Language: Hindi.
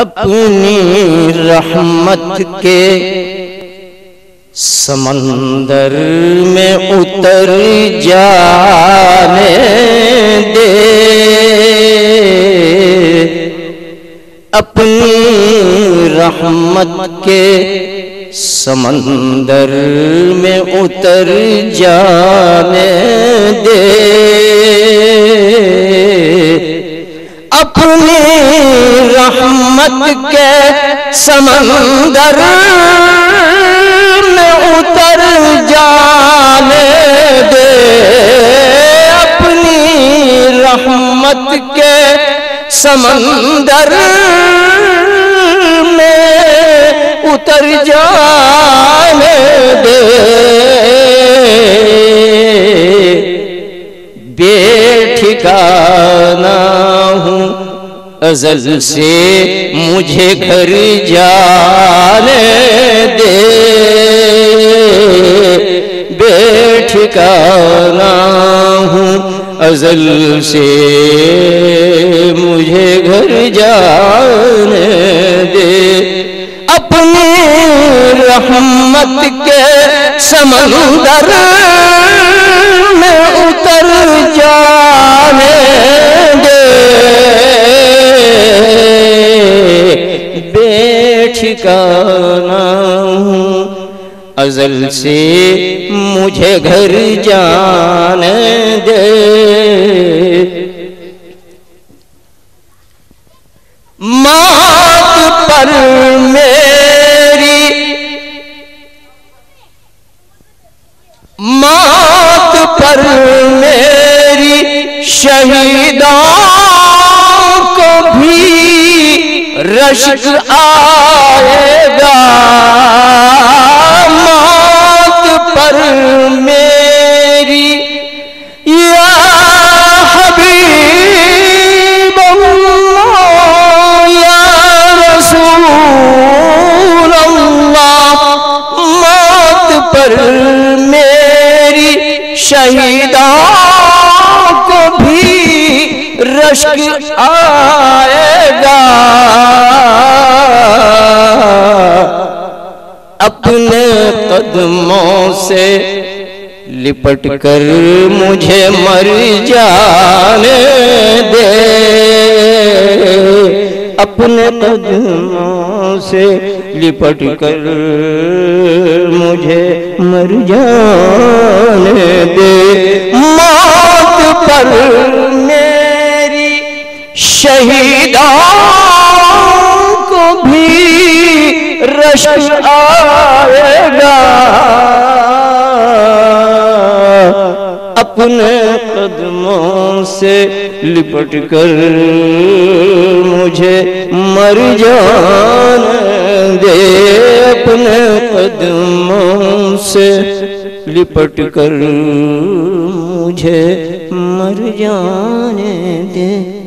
अपनी रहमत के समंदर में उतर जाने दे। अपनी रहमत के समंदर में उतर जाने दे। अपनी रहमत के समंदर में उतर जाने दे। अपनी रहमत के समंदर में उतर जाने दे। अजल से मुझे घर जाने दे। बेठिकाना हूँ, अजल से मुझे घर जाने दे। अपनी रहमत के समंदर बेठिकाना हूँ अजल से मुझे घर जाने दे। मात पर मेरी मात पर मेरी शहीदों को भी रश्क आएगा, मात पर मेरी या हबीब या रसूल अल्लाह मौत पर मेरी शहीदों को भी रश्क आएगा। कदमों से लिपट कर मुझे मर जाने दे। अपने कदमों से लिपट कर मुझे मर जाने दे। मौत पर मेरी शहीदों रश आएगा। अपने कदमों से लिपट कर मुझे मर जान दे। अपने कदमों से लिपट कर मुझे मर जाने दे।